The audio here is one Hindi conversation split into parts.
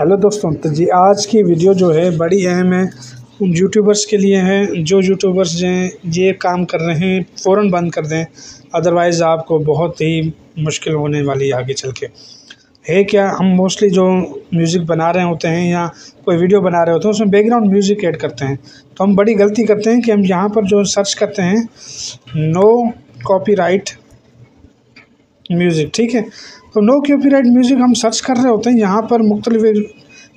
हेलो दोस्तों तो जी आज की वीडियो जो है, बड़ी अहम है। उन यूट्यूबर्स के लिए है, जो यूट्यूबर्स जो ये काम कर रहे हैं फ़ौर बंद कर दें। अदरवाइज़ आपको बहुत ही मुश्किल होने वाली है आगे चल के। है क्या? हम मोस्टली जो म्यूज़िक बना रहे होते हैं या कोई वीडियो बना रहे होते हैं, उसमें बैकग्राउंड म्यूज़िक ऐड करते हैं। तो हम बड़ी गलती करते हैं कि हम यहाँ पर जो सर्च करते हैं नो कॉपीराइट म्यूज़िक ठीक है? तो नो कॉपीराइट म्यूज़िक हम सर्च कर रहे होते हैं, यहाँ पर मुख्तलिफ़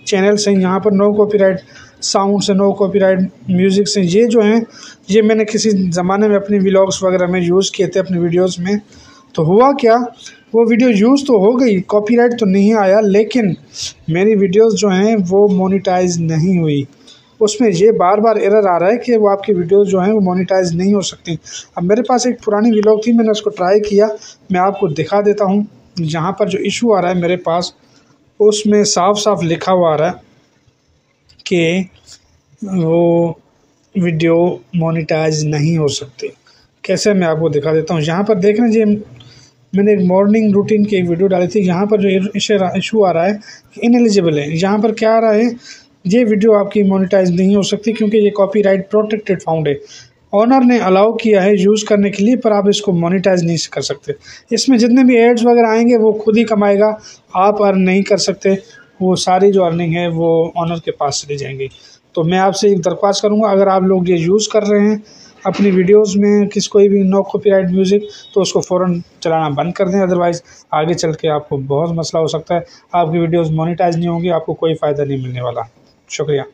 चैनल्स हैं, यहाँ पर नो कॉपीराइट साउंड से नो कॉपीराइट म्यूज़िक से ये जो हैं, ये मैंने किसी ज़माने में अपने व्लॉग्स वगैरह में यूज़ किए थे अपने वीडियोस में। तो हुआ क्या? वो वीडियो यूज़ तो हो गई कॉपीराइट तो नहीं आया, लेकिन मेरी वीडियोस जो हैं, वो मोनिटाइज नहीं हुई। उसमें ये बार बार एरर आ रहा है कि वो आपकी वीडियोस जो हैं वो मोनिटाइज नहीं हो सकती। अब मेरे पास एक पुरानी व्लॉग थी, मैंने उसको ट्राई किया। मैं आपको दिखा देता हूँ, जहाँ पर जो इशू आ रहा है मेरे पास, उसमें साफ़ साफ़ लिखा हुआ आ रहा है कि वो वीडियो मोनिटाइज नहीं हो सकती। कैसे मैं आपको दिखा देता हूँ? यहाँ पर देख रहे हैं मैंने एक मॉर्निंग रूटीन की एक वीडियो डाली थी यहाँ पर जो इशू आ रहा है इन एलिजिबल है। यहाँ पर क्या आ रहा है? ये वीडियो आपकी मोनिटाइज नहीं हो सकती क्योंकि ये कॉपीराइट प्रोटेक्टेड फाउंड है। ऑनर ने अलाउ किया है यूज़ करने के लिए, पर आप इसको मोनिटाइज नहीं कर सकते। इसमें जितने भी एड्स वगैरह आएँगे, वो खुद ही कमाएगा। आप अर्न नहीं कर सकते। वो सारी जो अर्निंग है, वो ऑनर के पास चली जाएँगी। तो मैं आपसे एक दरख्वास्त करूँगा, अगर आप लोग ये यूज़ कर रहे हैं, अपनी वीडियोस में किस कोई भी नो कॉपीराइट म्यूज़िक तो उसको फ़ौर चलाना बंद कर दें। अदरवाइज़ आगे चल के आपको बहुत मसला हो सकता है। आपकी वीडियोस मोनिटाइज नहीं होंगी, आपको कोई फ़ायदा नहीं मिलने वाला। शुक्रिया।